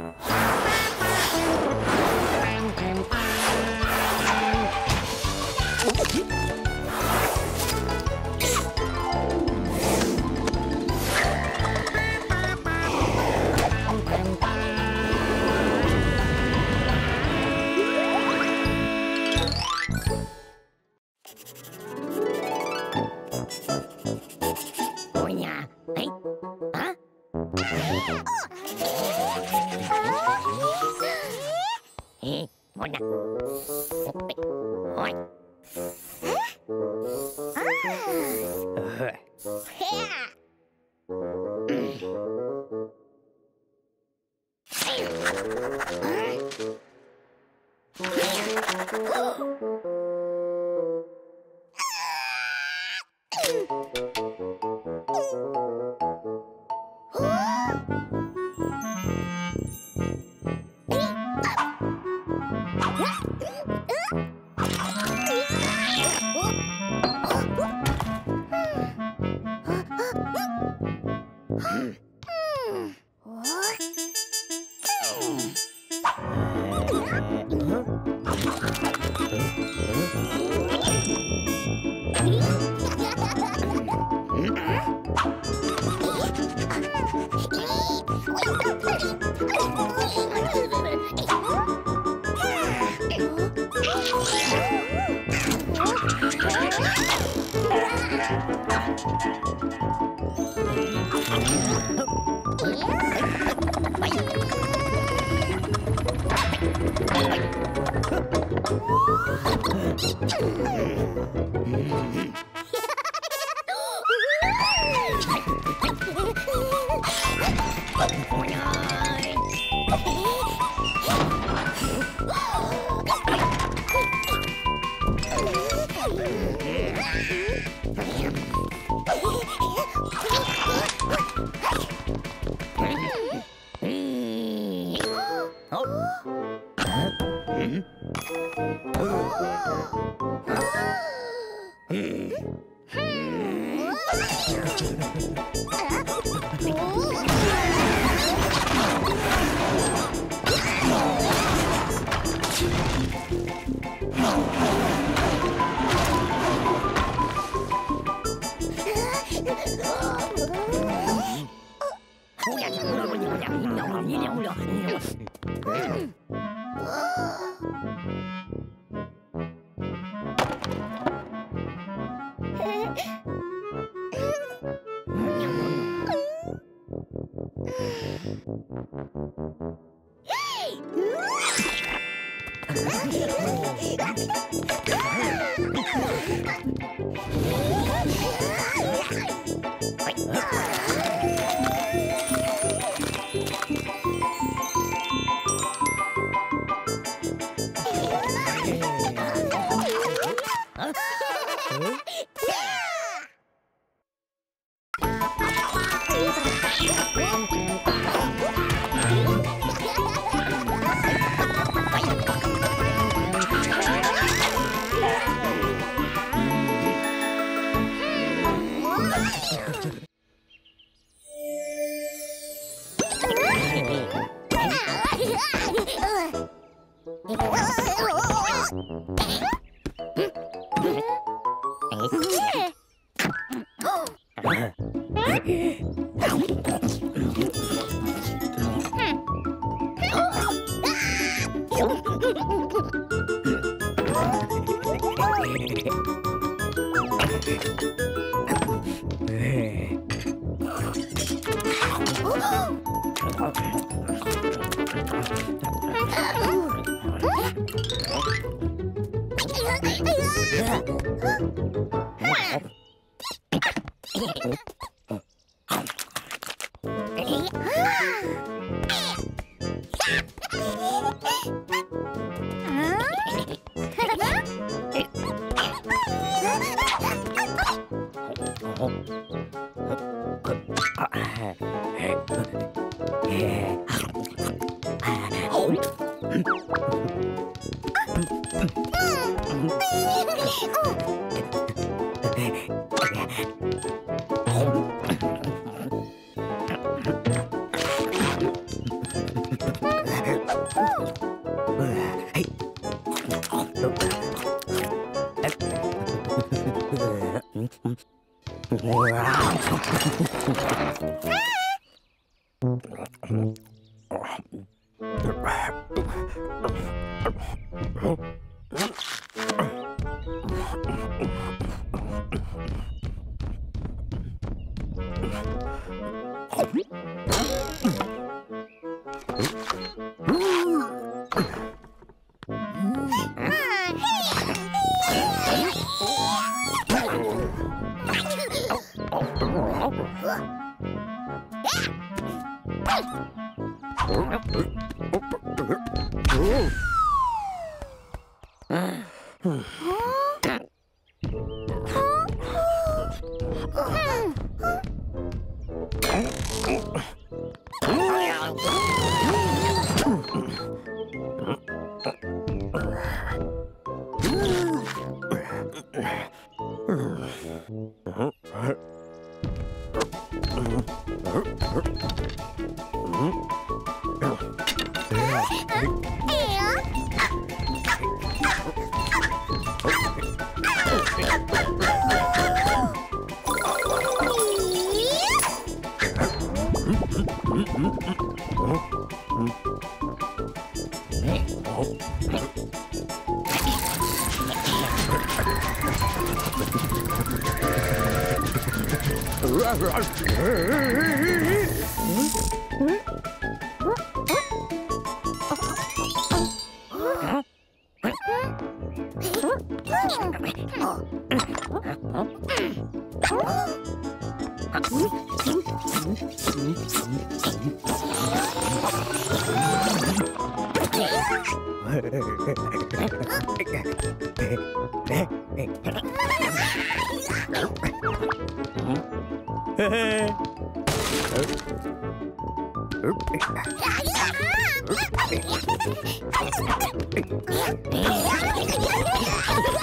嗯。Huh? Ah. Oh. Oh. Hey. Oh. Hmm?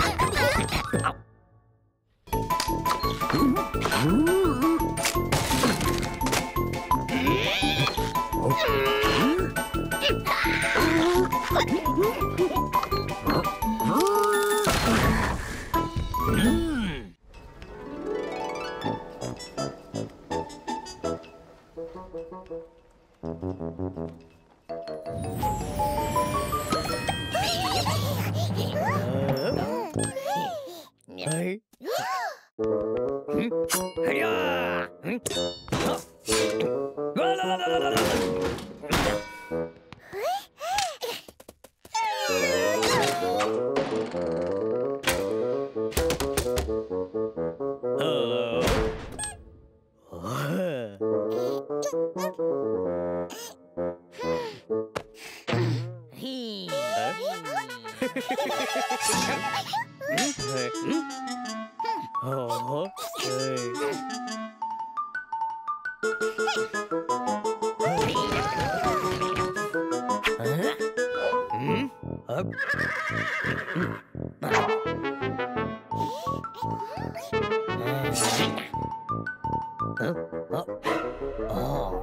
Oh.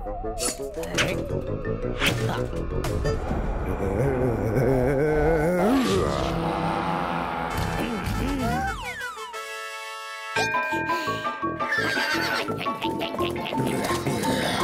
みんな。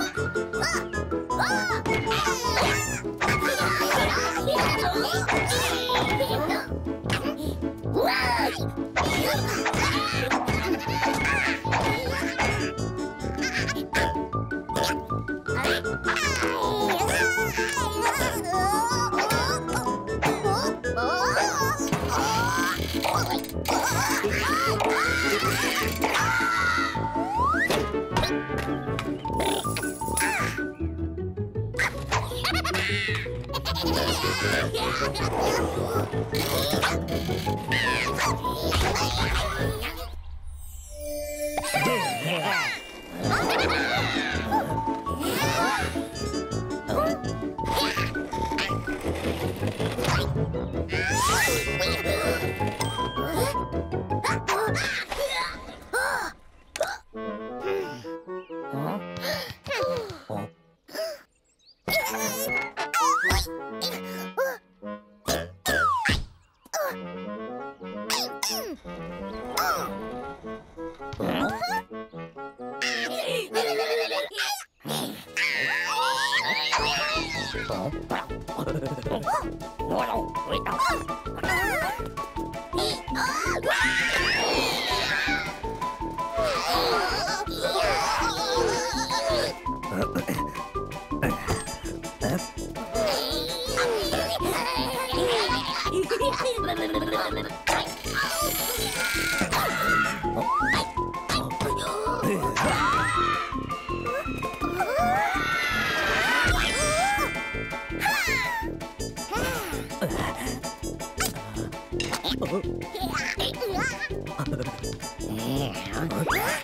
이? ちょっと待って。Wow. hamburger?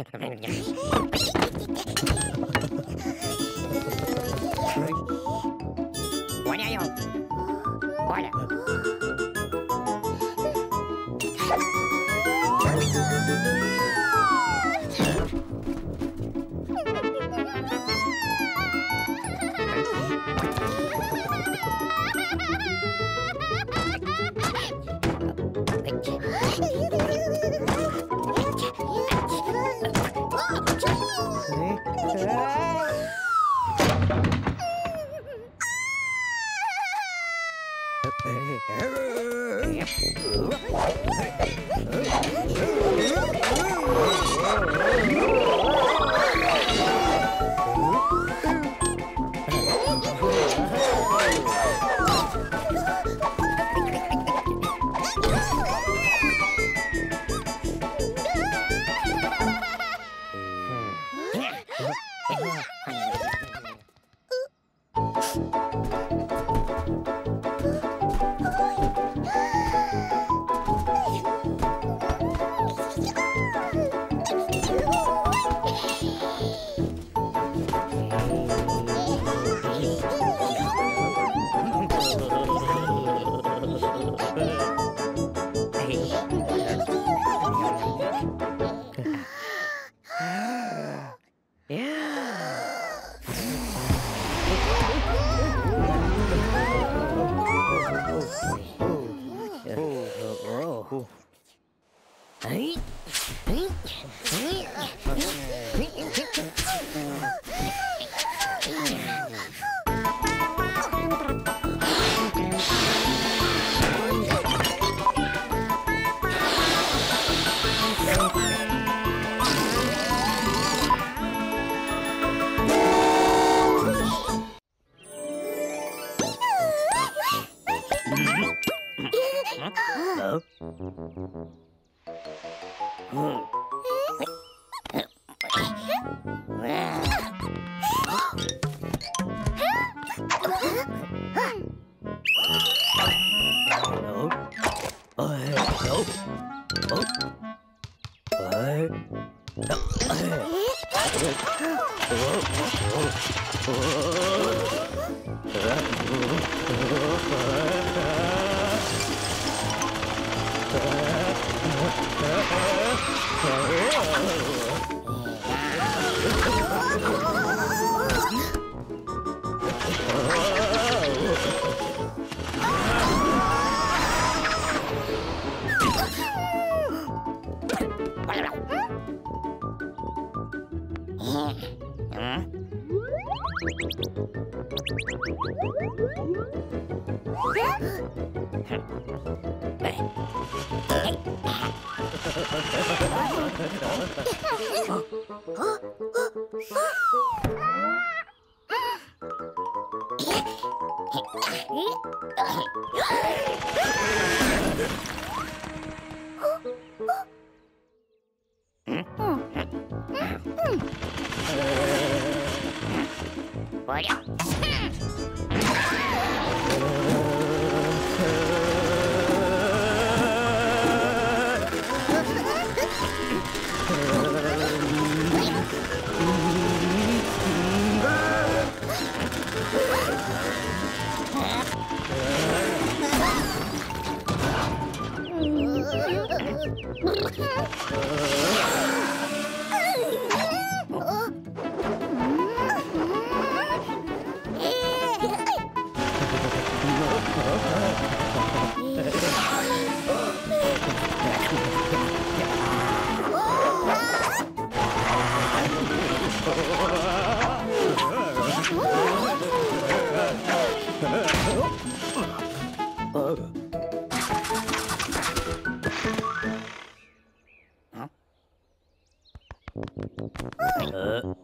Yeah. Uh-oh. What? Hehehehe